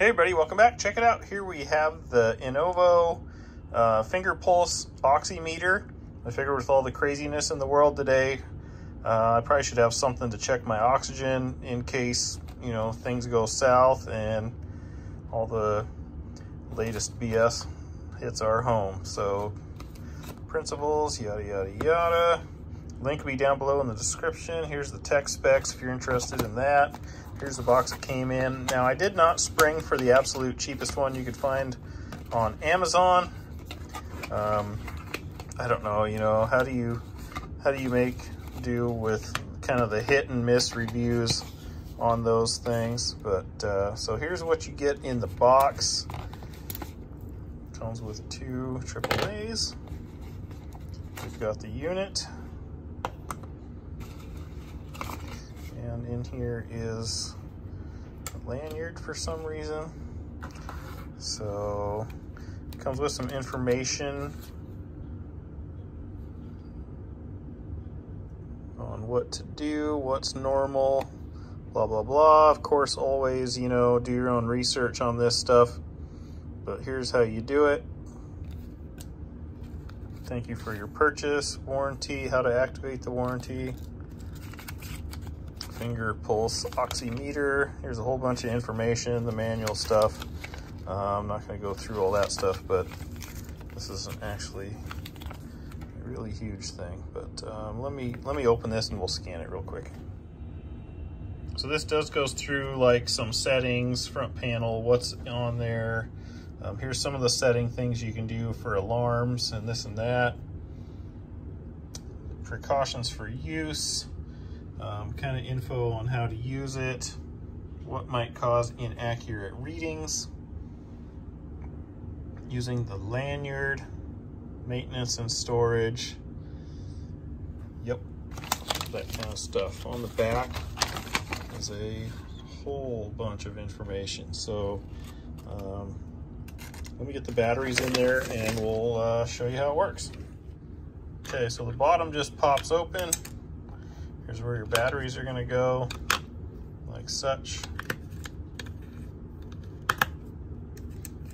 Hey everybody, welcome back. Check it out. Here we have the Innovo uh, finger pulse oximeter. I figured with all the craziness in the world today, uh, I probably should have something to check my oxygen in case, you know, things go south and all the latest BS hits our home. So principles, yada, yada, yada. Link will be down below in the description. Here's the tech specs if you're interested in that. Here's the box it came in. Now I did not spring for the absolute cheapest one you could find on Amazon. Um, I don't know, you know, how do you how do you make do with kind of the hit and miss reviews on those things? But uh, so here's what you get in the box. Comes with two AAA's. We've got the unit. In here is a lanyard for some reason. So it comes with some information on what to do, what's normal, blah, blah, blah. Of course, always, you know, do your own research on this stuff. But here's how you do it. Thank you for your purchase, warranty, how to activate the warranty finger pulse oximeter. Here's a whole bunch of information, the manual stuff. Uh, I'm not going to go through all that stuff, but this isn't actually a really huge thing. But um, let me let me open this and we'll scan it real quick. So this does goes through like some settings, front panel, what's on there. Um, here's some of the setting things you can do for alarms and this and that. Precautions for use um, kind of info on how to use it, what might cause inaccurate readings, using the lanyard, maintenance and storage, yep, that kind of stuff. On the back is a whole bunch of information. So um, let me get the batteries in there and we'll uh, show you how it works. Okay, so the bottom just pops open. Here's where your batteries are gonna go, like such.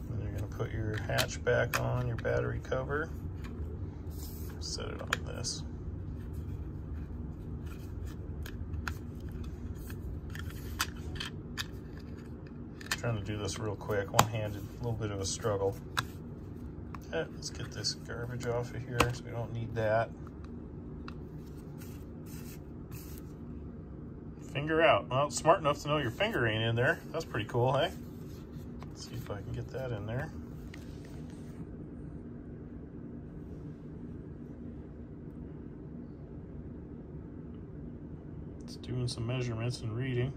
And you're gonna put your hatch back on, your battery cover. Set it on this. I'm trying to do this real quick, one-handed, a little bit of a struggle. Eh, let's get this garbage off of here so we don't need that. Finger out. Well, smart enough to know your finger ain't in there. That's pretty cool, hey? Let's see if I can get that in there. It's doing some measurements and reading.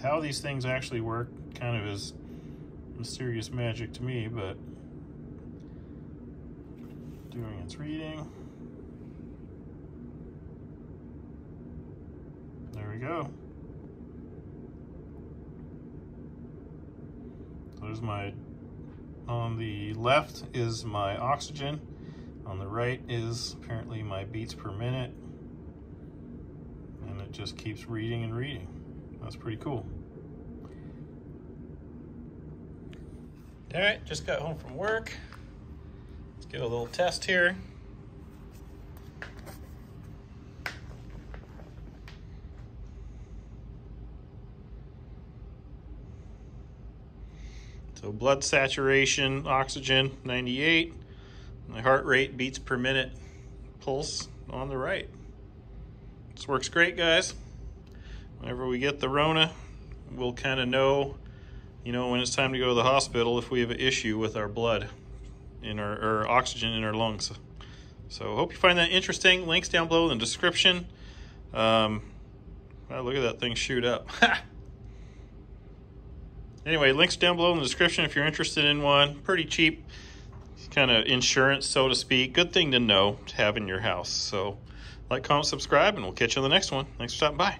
How these things actually work kind of is mysterious magic to me, but doing its reading. Go. There's my, on the left is my oxygen. On the right is apparently my beats per minute. And it just keeps reading and reading. That's pretty cool. All right, just got home from work. Let's get a little test here. So blood saturation, oxygen, 98. My heart rate, beats per minute, pulse on the right. This works great, guys. Whenever we get the Rona, we'll kind of know, you know, when it's time to go to the hospital if we have an issue with our blood in our or oxygen in our lungs. So hope you find that interesting. Links down below in the description. Um, look at that thing shoot up. Anyway, links down below in the description if you're interested in one. Pretty cheap, kind of insurance, so to speak. Good thing to know to have in your house. So like, comment, subscribe, and we'll catch you on the next one. Thanks for stopping by.